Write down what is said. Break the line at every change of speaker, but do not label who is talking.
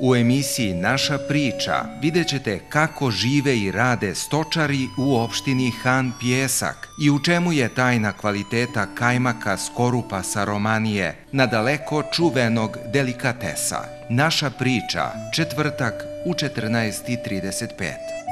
U emisiji Naša priča vidjet ćete kako žive i rade stočari u opštini Han Pjesak i u čemu je tajna kvaliteta kajmaka skorupa sa Romanije na daleko čuvenog delikatesa. Naša priča, četvrtak u 14.35.